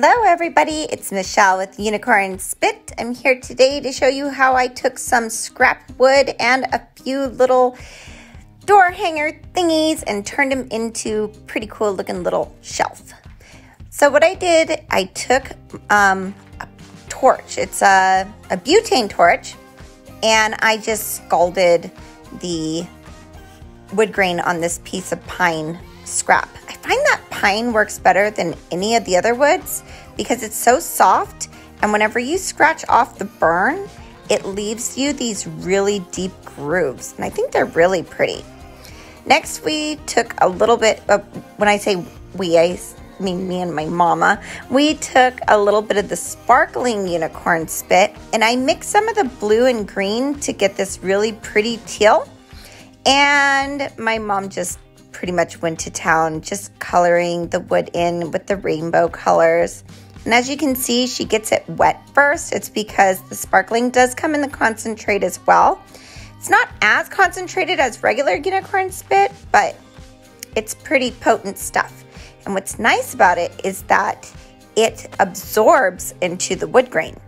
Hello everybody, it's Michelle with Unicorn Spit. I'm here today to show you how I took some scrap wood and a few little door hanger thingies and turned them into pretty cool looking little shelf. So what I did, I took um, a torch. It's a, a butane torch and I just scalded the wood grain on this piece of pine scrap find that pine works better than any of the other woods because it's so soft and whenever you scratch off the burn, it leaves you these really deep grooves and I think they're really pretty. Next, we took a little bit of, when I say we, I mean me and my mama, we took a little bit of the sparkling unicorn spit and I mixed some of the blue and green to get this really pretty teal. And my mom just pretty much went to town just coloring the wood in with the rainbow colors. And as you can see, she gets it wet first. It's because the sparkling does come in the concentrate as well. It's not as concentrated as regular unicorn spit, but it's pretty potent stuff. And what's nice about it is that it absorbs into the wood grain.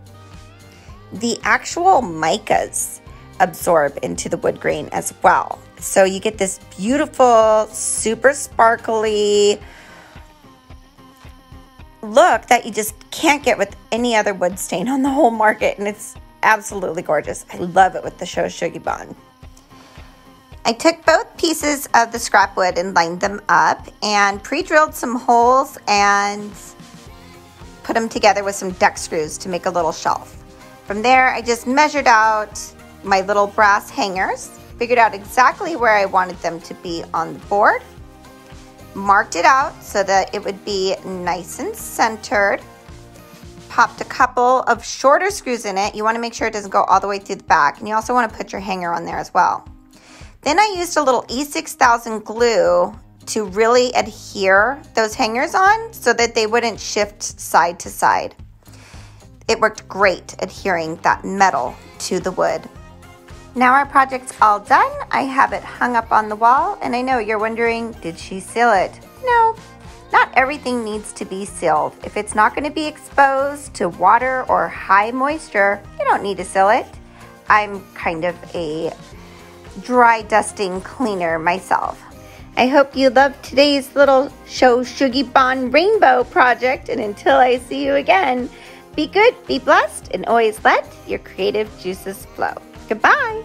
The actual micas absorb into the wood grain as well. So you get this beautiful, super sparkly look that you just can't get with any other wood stain on the whole market. And it's absolutely gorgeous. I love it with the Sho Bond. I took both pieces of the scrap wood and lined them up and pre-drilled some holes and put them together with some deck screws to make a little shelf. From there, I just measured out my little brass hangers figured out exactly where I wanted them to be on the board, marked it out so that it would be nice and centered, popped a couple of shorter screws in it. You want to make sure it doesn't go all the way through the back, and you also want to put your hanger on there as well. Then I used a little E6000 glue to really adhere those hangers on so that they wouldn't shift side to side. It worked great adhering that metal to the wood. Now our project's all done. I have it hung up on the wall and I know you're wondering, did she seal it? No, not everything needs to be sealed. If it's not going to be exposed to water or high moisture, you don't need to seal it. I'm kind of a dry dusting cleaner myself. I hope you loved today's little Shou Sugi Ban Rainbow project and until I see you again, be good, be blessed, and always let your creative juices flow. Goodbye.